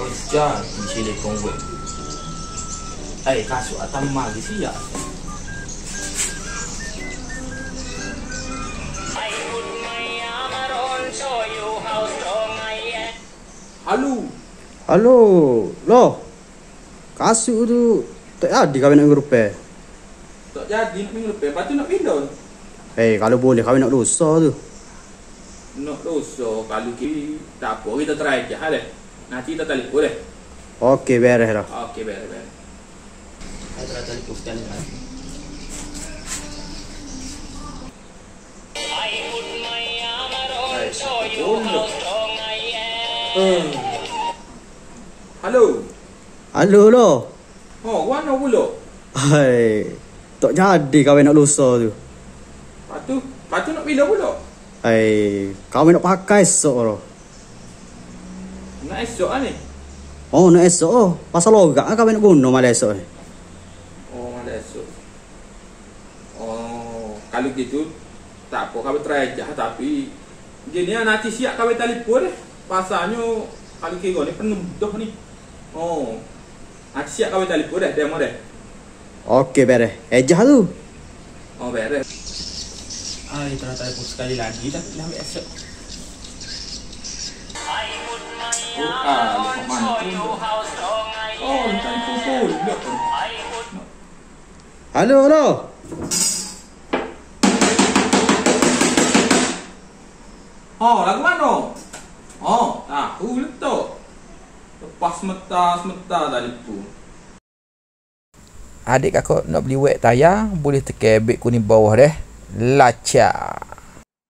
Wajar Encik lekong web Eh kasut atas mari siap. Halo Halo, loh. Kasut tu tak ada kahwin nak grup eh. Tak jadi nak minggu lepas. Lepas tu nak pindah. Eh, kalau boleh kahwin nak dosa tu. Nak dosa Kalau kita Tak apa kita try je. Hal Nanti kita telefon deh Okey, dah. Okey beres Saya try telefon sekali lagi Hmm. Halo, loh. Oh, mana pula? Hai. Tak jadi kahwin nak dosa tu. Lepas tu, lepas tu nak bila pula? Hai, kahwin nak pakai esok tu. Nak esok lah ni. Oh, nak esok oh. Pasal logak kan kahwin nak guna malam esok ni. Oh, malam esok. Oh, kalau gitu tak apa kami try aja tapi gini ya nanti siap kami telefon deh. Pasalnya kalau kira ni penuh dah ni. Oh. Nanti siap kami telefon deh demo deh. Okey, beres. Ejah tu. Oh, beres. Ay, try telefon sekali lagi tapi dah esok. Oh, ah, lupa mana tu. Oh, telefon pun. Halo, halo. Oh, lagu mana? Oh, tahu letak. Lepas semeta-semeta tadi pun. Adik kakak nak beli wet tayar Boleh tekan beg kuning bawah deh Lacak